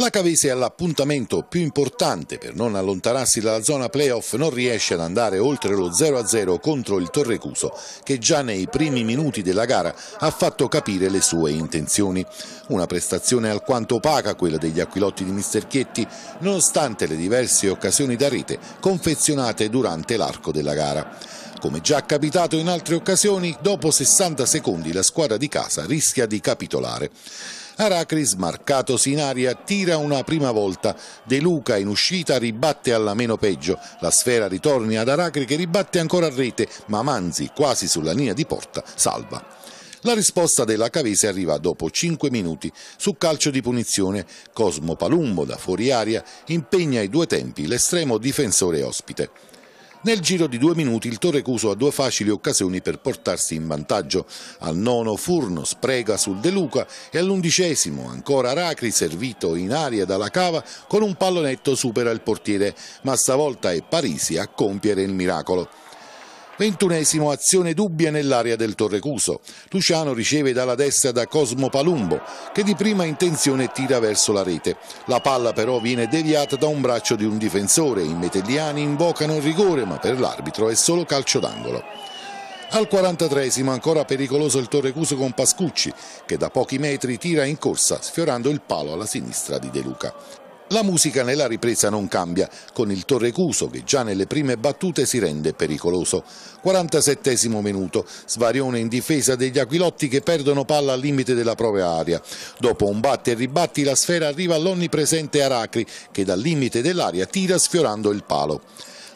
La Cavese all'appuntamento più importante per non allontanarsi dalla zona playoff non riesce ad andare oltre lo 0-0 contro il Torrecuso che già nei primi minuti della gara ha fatto capire le sue intenzioni. Una prestazione alquanto opaca quella degli Aquilotti di Mister Chietti nonostante le diverse occasioni da rete confezionate durante l'arco della gara. Come già capitato in altre occasioni, dopo 60 secondi la squadra di casa rischia di capitolare. Aracris, marcatosi in aria, tira una prima volta. De Luca in uscita ribatte alla meno peggio. La sfera ritorni ad Aracri che ribatte ancora a rete, ma Manzi, quasi sulla linea di porta, salva. La risposta della Cavese arriva dopo 5 minuti. Su calcio di punizione, Cosmo Palumbo da fuori aria impegna i due tempi l'estremo difensore ospite. Nel giro di due minuti il Torrecuso ha due facili occasioni per portarsi in vantaggio. Al nono Furno sprega sul De Luca e all'undicesimo ancora Racri servito in aria dalla cava con un pallonetto supera il portiere, ma stavolta è Parisi a compiere il miracolo. Ventunesimo azione dubbia nell'area del Torrecuso. Luciano riceve dalla destra da Cosmo Palumbo che di prima intenzione tira verso la rete. La palla però viene deviata da un braccio di un difensore. I metelliani invocano il rigore ma per l'arbitro è solo calcio d'angolo. Al 43 ancora pericoloso il Torrecuso con Pascucci che da pochi metri tira in corsa sfiorando il palo alla sinistra di De Luca. La musica nella ripresa non cambia, con il Torrecuso che già nelle prime battute si rende pericoloso. 47 minuto, svarione in difesa degli Aquilotti che perdono palla al limite della propria area. Dopo un batti e ribatti la sfera arriva all'onnipresente Aracri che dal limite dell'aria tira sfiorando il palo.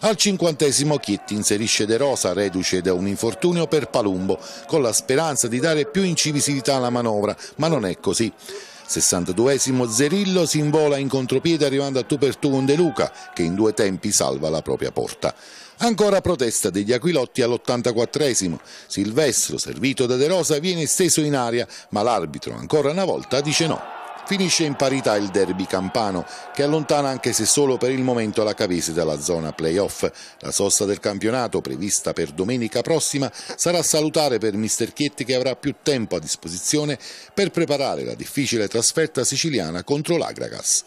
Al cinquantesimo Chietti inserisce De Rosa, reduce da un infortunio per Palumbo, con la speranza di dare più incisività alla manovra, ma non è così. 62esimo Zerillo si invola in contropiede arrivando a tu per tu con De Luca che in due tempi salva la propria porta. Ancora protesta degli Aquilotti all'84esimo. Silvestro, servito da De Rosa, viene steso in aria, ma l'arbitro ancora una volta dice no. Finisce in parità il derby campano, che allontana anche se solo per il momento la Cavese dalla zona playoff. La sosta del campionato, prevista per domenica prossima, sarà salutare per Mister Chietti che avrà più tempo a disposizione per preparare la difficile trasferta siciliana contro l'Agragas.